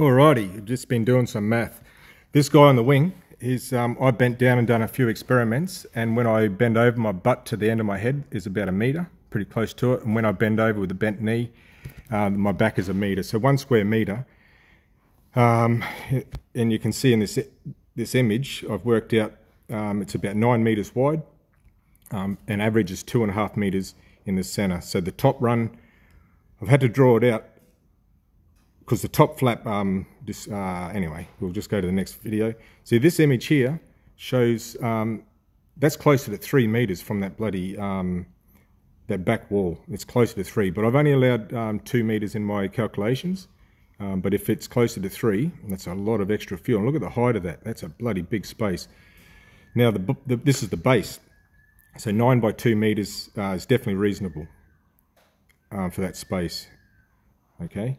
Alrighty, I've just been doing some math. This guy on the wing is, um, I bent down and done a few experiments, and when I bend over, my butt to the end of my head is about a metre, pretty close to it, and when I bend over with a bent knee, um, my back is a metre. So one square metre, um, and you can see in this, this image, I've worked out um, it's about nine metres wide, um, and average is two and a half metres in the centre. So the top run, I've had to draw it out because the top flap, um, this, uh, anyway, we'll just go to the next video. See, this image here shows, um, that's closer to three meters from that bloody, um, that back wall. It's closer to three, but I've only allowed um, two meters in my calculations. Um, but if it's closer to three, that's a lot of extra fuel. And look at the height of that. That's a bloody big space. Now, the, the, this is the base. So nine by two meters uh, is definitely reasonable um, for that space. Okay.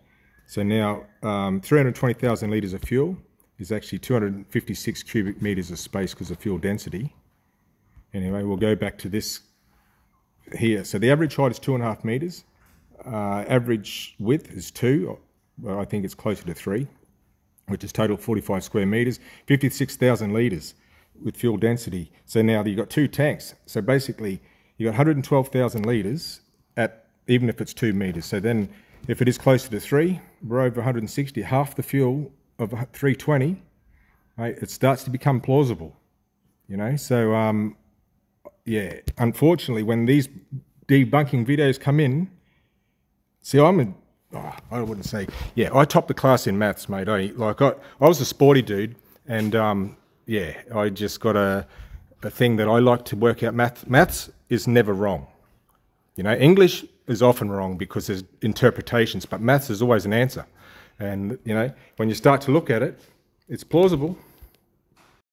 So now um, 320,000 litres of fuel is actually 256 cubic metres of space because of fuel density. Anyway, we'll go back to this here. So the average height is two and a half metres. Uh, average width is two. Well, I think it's closer to three, which is total 45 square metres. 56,000 litres with fuel density. So now you've got two tanks. So basically, you've got 112,000 litres at even if it's two metres. So then if it is closer to three, we're over 160, half the fuel of 320, right, it starts to become plausible, you know? So, um, yeah, unfortunately, when these debunking videos come in, see, I'm a, oh, I wouldn't say, yeah, I topped the class in maths, mate. I, like, I, I was a sporty dude, and, um, yeah, I just got a, a thing that I like to work out. Math, maths is never wrong. You know, English is often wrong because there's interpretations, but maths is always an answer. And, you know, when you start to look at it, it's plausible.